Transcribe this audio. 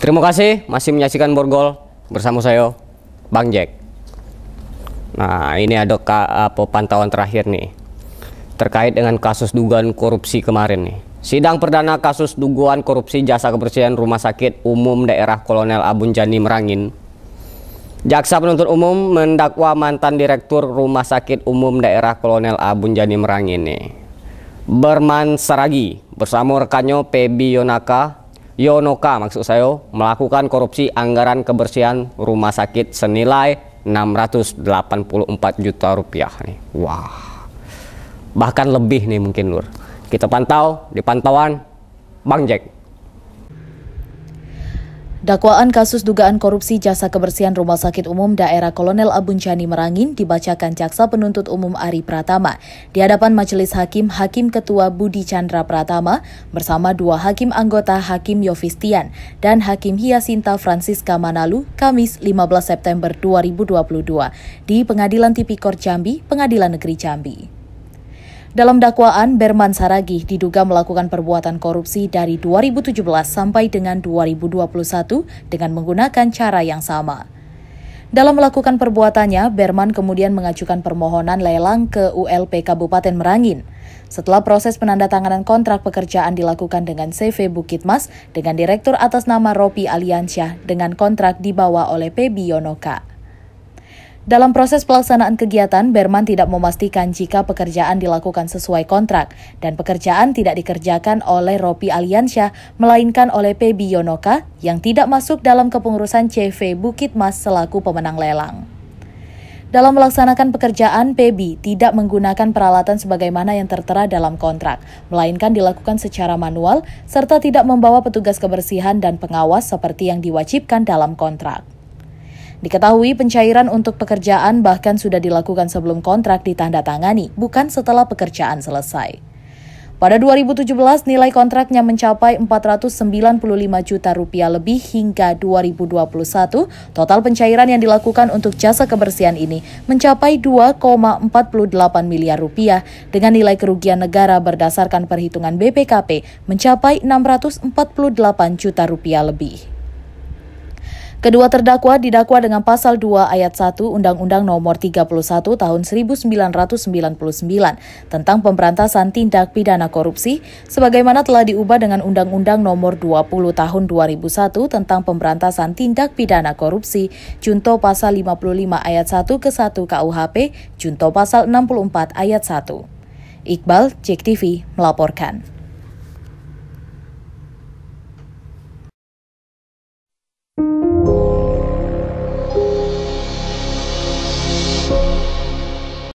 Terima kasih masih menyaksikan Borgol bersama saya Bang Jack. Nah, ini ada apa pantauan terakhir nih terkait dengan kasus dugaan korupsi kemarin nih. Sidang perdana kasus dugaan korupsi jasa kebersihan Rumah Sakit Umum Daerah Kolonel Abun Jani Merangin. Jaksa penuntut umum mendakwa mantan Direktur Rumah Sakit Umum Daerah Kolonel Abun Jani Merangin nih. Berman Saragi bersama rekannya Pebi Yonaka Yonoka maksud saya melakukan korupsi anggaran kebersihan rumah sakit senilai 684 juta rupiah nih. Wah. Bahkan lebih nih mungkin Lur. Kita pantau di pantauan Bang Jack. Dakwaan kasus dugaan korupsi jasa kebersihan Rumah Sakit Umum Daerah Kolonel Abuncani Merangin dibacakan Jaksa Penuntut Umum Ari Pratama di hadapan Majelis Hakim Hakim Ketua Budi Chandra Pratama bersama dua hakim anggota Hakim Yofistian dan Hakim Hiasinta Francisca Manalu Kamis 15 September 2022 di Pengadilan Tipikor Jambi, Pengadilan Negeri Jambi. Dalam dakwaan, Berman Saragih diduga melakukan perbuatan korupsi dari 2017 sampai dengan 2021 dengan menggunakan cara yang sama. Dalam melakukan perbuatannya, Berman kemudian mengajukan permohonan lelang ke ULP Kabupaten Merangin. Setelah proses penandatanganan kontrak pekerjaan dilakukan dengan CV Bukit Mas dengan Direktur atas nama Ropi Aliansyah dengan kontrak dibawa oleh Pebi Yonoka. Dalam proses pelaksanaan kegiatan, Berman tidak memastikan jika pekerjaan dilakukan sesuai kontrak dan pekerjaan tidak dikerjakan oleh Ropi Aliansyah, melainkan oleh Pebi Yonoka yang tidak masuk dalam kepengurusan CV Bukit Mas selaku pemenang lelang. Dalam melaksanakan pekerjaan, Pebi tidak menggunakan peralatan sebagaimana yang tertera dalam kontrak, melainkan dilakukan secara manual serta tidak membawa petugas kebersihan dan pengawas seperti yang diwajibkan dalam kontrak. Diketahui pencairan untuk pekerjaan bahkan sudah dilakukan sebelum kontrak ditandatangani, bukan setelah pekerjaan selesai. Pada 2017, nilai kontraknya mencapai 495 juta rupiah lebih hingga 2021. Total pencairan yang dilakukan untuk jasa kebersihan ini mencapai 2,48 miliar rupiah dengan nilai kerugian negara berdasarkan perhitungan BPKP mencapai 648 juta rupiah lebih. Kedua terdakwa didakwa dengan pasal 2 ayat 1 Undang-Undang Nomor 31 Tahun 1999 tentang pemberantasan tindak pidana korupsi sebagaimana telah diubah dengan Undang-Undang Nomor 20 Tahun 2001 tentang pemberantasan tindak pidana korupsi junto pasal 55 ayat 1 ke 1 KUHP junto pasal 64 ayat 1. Iqbal, Cek TV, melaporkan.